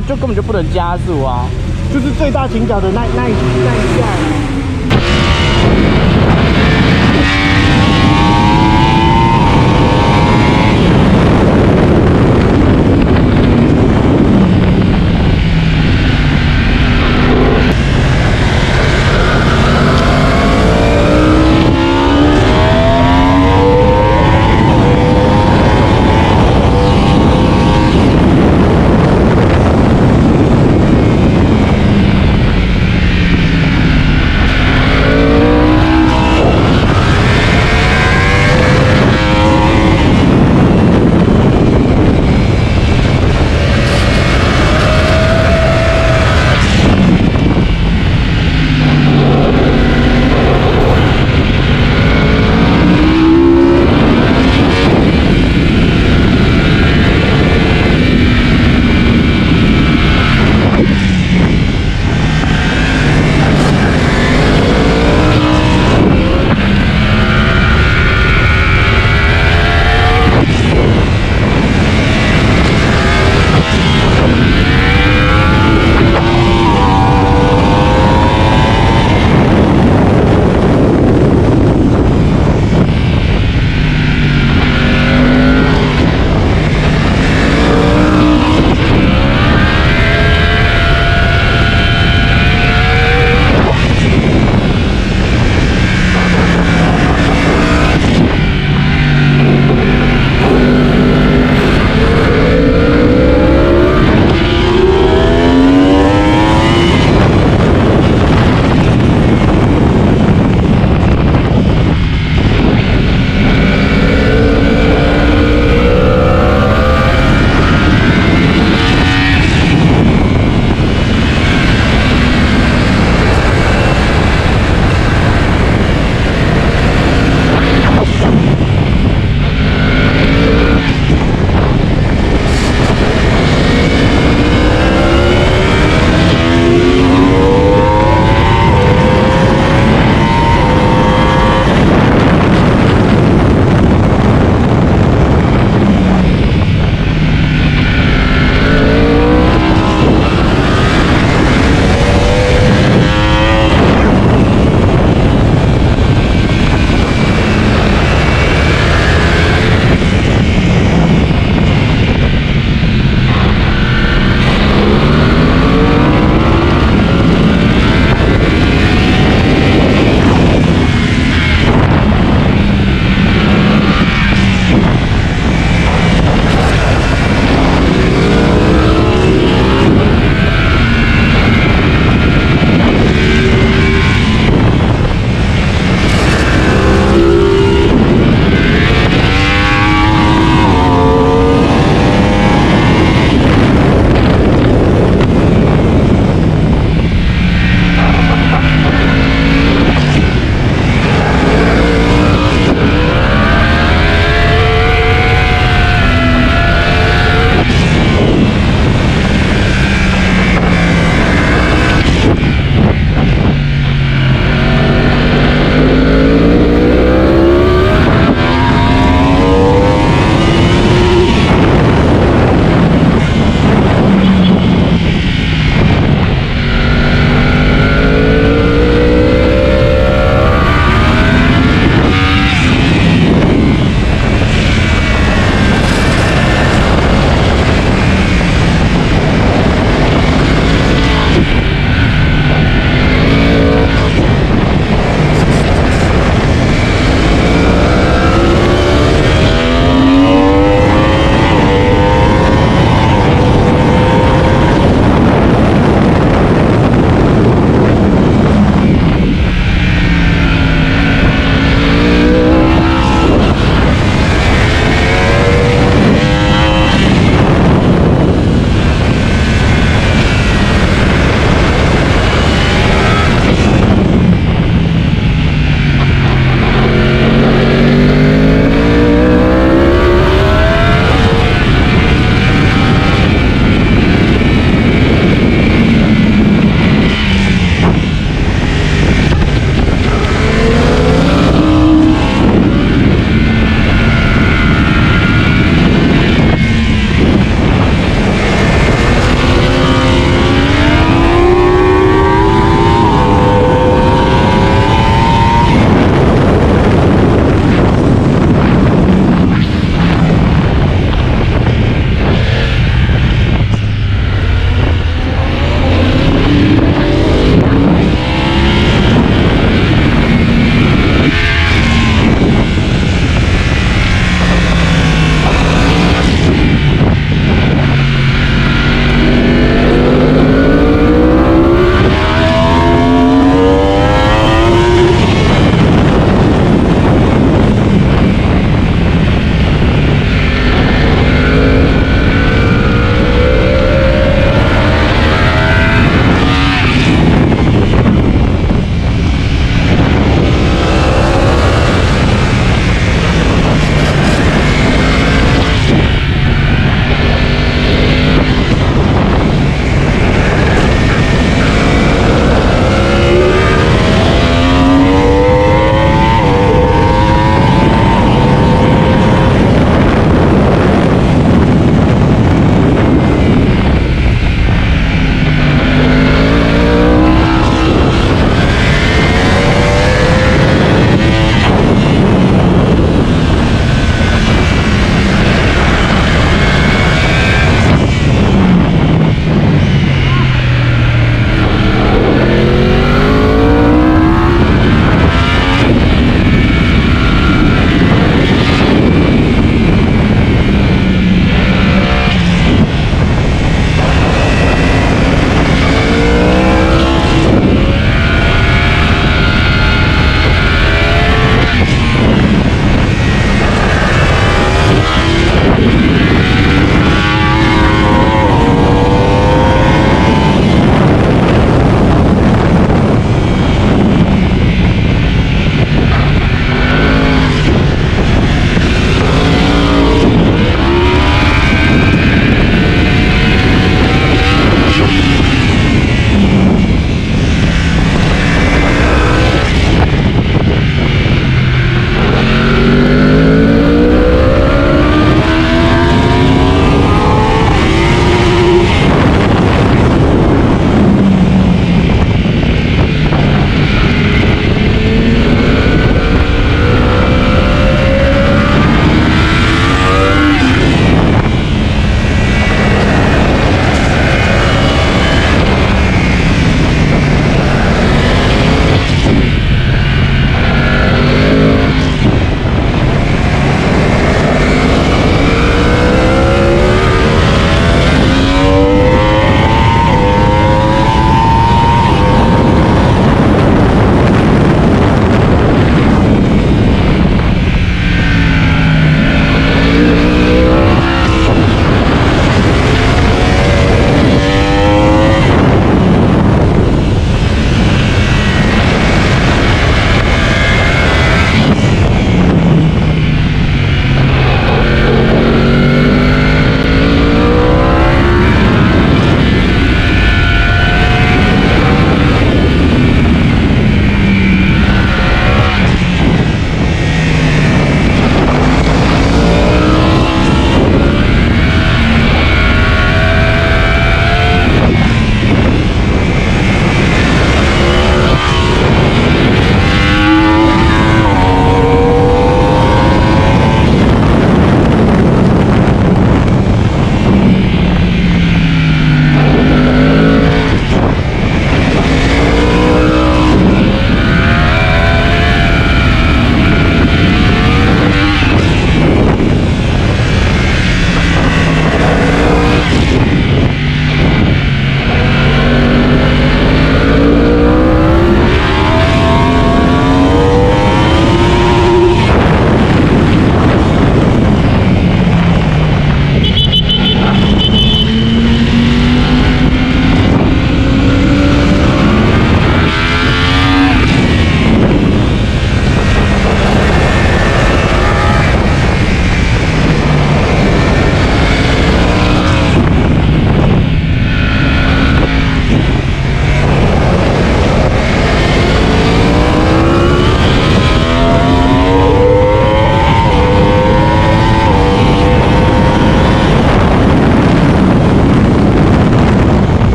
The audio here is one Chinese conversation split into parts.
就根本就不能加速啊。就是最大倾角的那那那一下。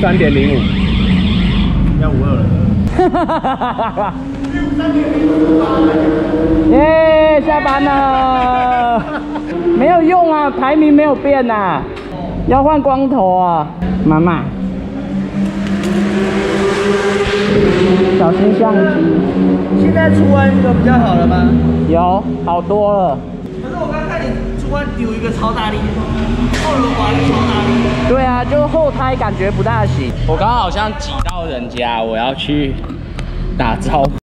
三点零五，要五二了。耶，下班了。没有用啊，排名没有变呐、要换光头啊，妈妈。小心相机，现在出弯有比较好了吗？有好多了。我丢一个超大力，后轮滑一个超大力。对啊，就后胎感觉不大行。我刚刚好像挤到人家，我要去打招呼。